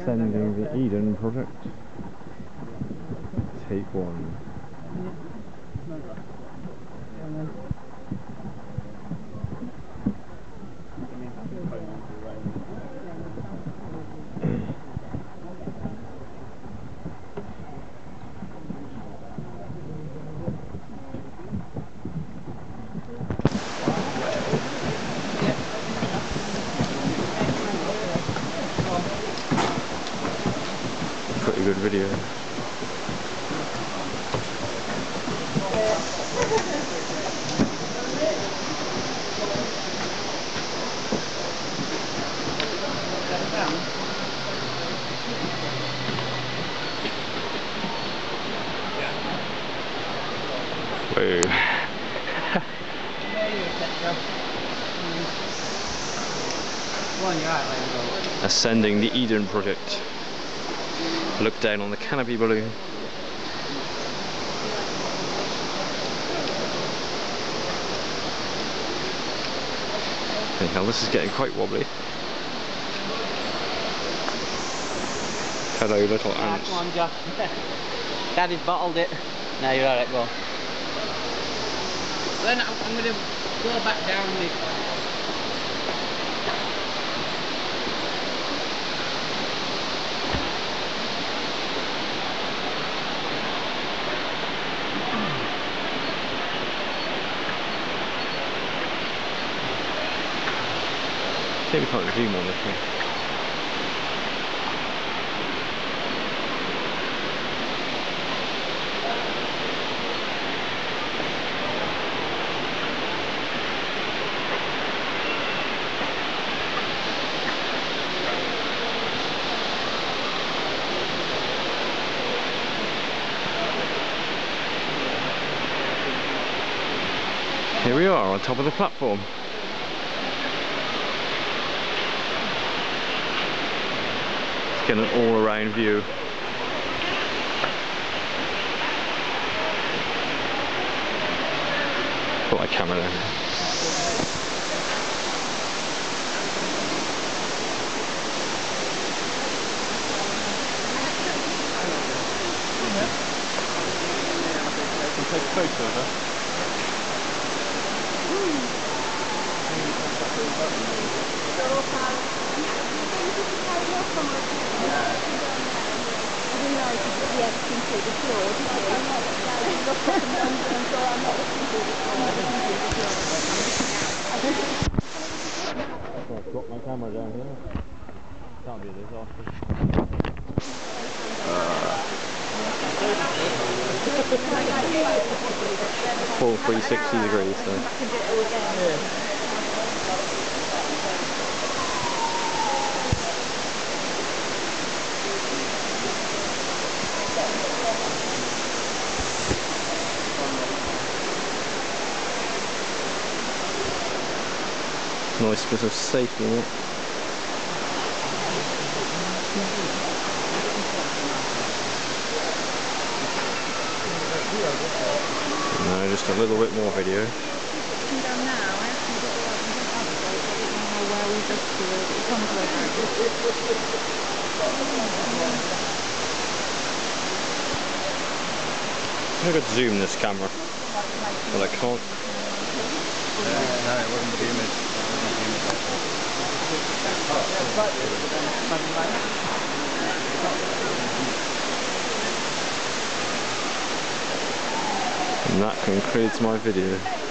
Ascending the Eden project. Take one. Pretty good video. Whoa. Ascending the Eden project. Look down on the canopy balloon. Anyhow, this is getting quite wobbly. Hello, little Ah, ants. come on, Josh. Daddy's bottled it. No, you're alright, go on. Then I'm, I'm going to go back down this way. See, we can't zoom on this one. Here we are on top of the platform. Get an all-around view. Put my camera down. Take a photo of her. I've got my camera down here. Can't be a disaster. Full 360 degrees, so. Nice bit of safety in it. No, just a little bit more video. I could zoom this camera, but I can't. no, it wasn't humid. And that concludes my video.